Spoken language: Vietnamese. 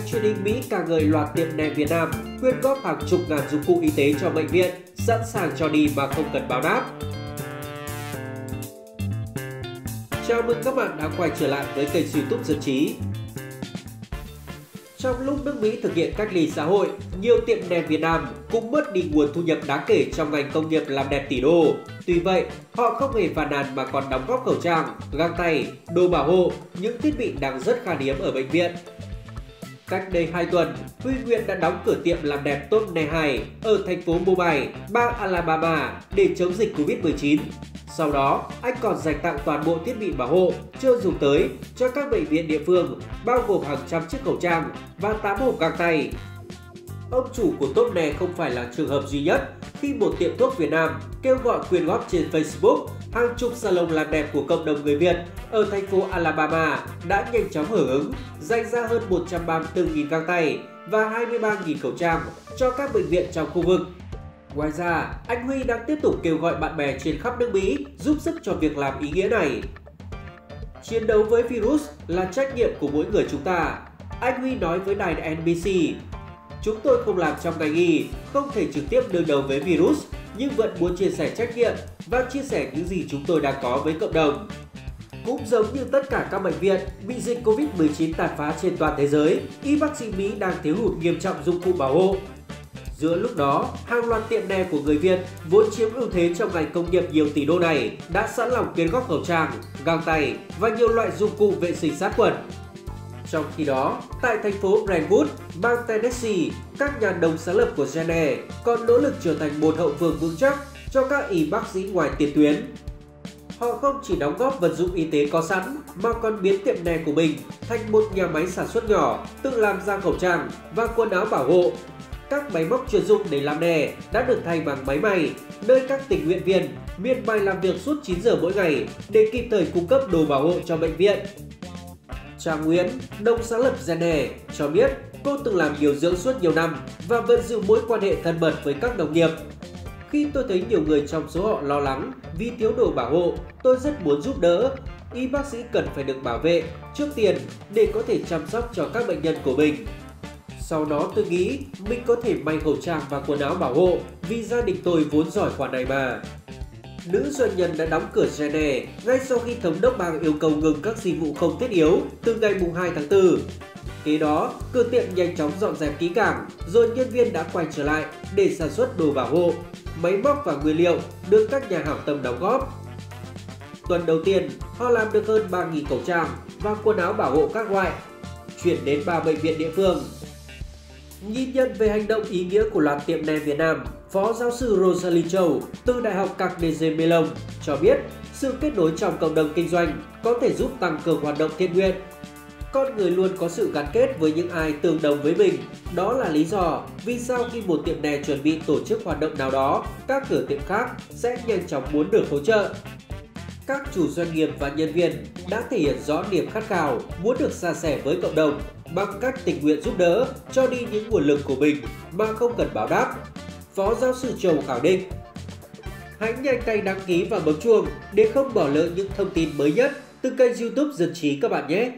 Trang truyền Mỹ càng người loạt tiệm nem Việt Nam quyên góp hàng chục ngàn dụng cụ y tế cho bệnh viện, sẵn sàng cho đi mà không cần báo đáp. Chào mừng các bạn đã quay trở lại với kênh youtube Dân Trí. Trong lúc nước Mỹ thực hiện cách ly xã hội, nhiều tiệm nem Việt Nam cũng mất đi nguồn thu nhập đáng kể trong ngành công nghiệp làm đẹp tỷ đô. Tuy vậy, họ không hề phàn nàn mà còn đóng góp khẩu trang, găng tay, đồ bảo hộ, những thiết bị đang rất khan hiếm ở bệnh viện. Cách đây 2 tuần, Huy Nguyễn đã đóng cửa tiệm làm đẹp Top Nè Hải ở thành phố Mobile, bang Alabama để chống dịch Covid-19. Sau đó, anh còn dành tặng toàn bộ thiết bị bảo hộ chưa dùng tới cho các bệnh viện địa phương, bao gồm hàng trăm chiếc khẩu trang và 8 hộp găng tay. Ông chủ của Top Ne không phải là trường hợp duy nhất khi một tiệm thuốc Việt Nam kêu gọi quyên góp trên Facebook hàng chục salon làm đẹp của cộng đồng người Việt ở thành phố Alabama đã nhanh chóng hưởng ứng, dành ra hơn 134.000 găng tay và 23.000 khẩu trang cho các bệnh viện trong khu vực. Ngoài ra, anh Huy đang tiếp tục kêu gọi bạn bè trên khắp nước Mỹ giúp sức cho việc làm ý nghĩa này. Chiến đấu với virus là trách nhiệm của mỗi người chúng ta. Anh Huy nói với đài NBC, Chúng tôi không làm trong ngành y, không thể trực tiếp đương đầu với virus, nhưng vẫn muốn chia sẻ trách nhiệm và chia sẻ những gì chúng tôi đang có với cộng đồng. Cũng giống như tất cả các bệnh viện bị dịch Covid-19 tàn phá trên toàn thế giới, y bác sĩ Mỹ đang thiếu hụt nghiêm trọng dụng cụ bảo hộ. Giữa lúc đó, hàng loạt tiệm đè của người Việt vốn chiếm ưu thế trong ngành công nghiệp nhiều tỷ đô này đã sẵn lòng kiến góp khẩu trang, găng tay và nhiều loại dụng cụ vệ sinh sát khuẩn trong khi đó, tại thành phố Brentwood, bang Tennessee, các nhà đồng sáng lập của Jenner còn nỗ lực trở thành một hậu phương vững chắc cho các y bác sĩ ngoài tiền tuyến. Họ không chỉ đóng góp vật dụng y tế có sẵn mà còn biến tiệm nè của mình thành một nhà máy sản xuất nhỏ tự làm ra khẩu trang và quần áo bảo hộ. Các máy móc chuyên dụng để làm nè đã được thay bằng máy may, nơi các tình nguyện viên miệt mài làm việc suốt 9 giờ mỗi ngày để kịp thời cung cấp đồ bảo hộ cho bệnh viện. Trà Nguyễn, đồng sáng lập Gene, cho biết cô từng làm điều dưỡng suốt nhiều năm và vẫn giữ mối quan hệ thân mật với các đồng nghiệp. Khi tôi thấy nhiều người trong số họ lo lắng vì thiếu đồ bảo hộ, tôi rất muốn giúp đỡ. Y bác sĩ cần phải được bảo vệ trước tiền để có thể chăm sóc cho các bệnh nhân của mình. Sau đó tôi nghĩ mình có thể may khẩu trang và quần áo bảo hộ vì gia đình tôi vốn giỏi khoản này mà nữ doanh nhân đã đóng cửa Gene ngay sau khi thống đốc bang yêu cầu ngừng các dịch vụ không thiết yếu từ ngày 2 tháng 4. Kế đó, cửa tiệm nhanh chóng dọn dẹp ký cảng, rồi nhân viên đã quay trở lại để sản xuất đồ bảo hộ, máy móc và nguyên liệu được các nhà hảo tâm đóng góp. Tuần đầu tiên, họ làm được hơn 3.000 khẩu trang và quần áo bảo hộ các loại, chuyển đến 3 bệnh viện địa phương. Nhìn nhận về hành động ý nghĩa của loạt tiệm nem Việt Nam, Phó giáo sư Rosalie Châu từ Đại học Carnegie Mellon cho biết sự kết nối trong cộng đồng kinh doanh có thể giúp tăng cường hoạt động thiện nguyện. Con người luôn có sự gắn kết với những ai tương đồng với mình. Đó là lý do vì sao khi một tiệm nè chuẩn bị tổ chức hoạt động nào đó, các cửa tiệm khác sẽ nhanh chóng muốn được hỗ trợ. Các chủ doanh nghiệp và nhân viên đã thể hiện rõ niềm khát khao muốn được xa sẻ với cộng đồng bằng cách tình nguyện giúp đỡ, cho đi những nguồn lực của mình mà không cần báo đáp Phó giáo sư Châu khẳng định. Hãy nhanh tay đăng ký và bấm chuông để không bỏ lỡ những thông tin mới nhất từ kênh youtube Dân Trí các bạn nhé!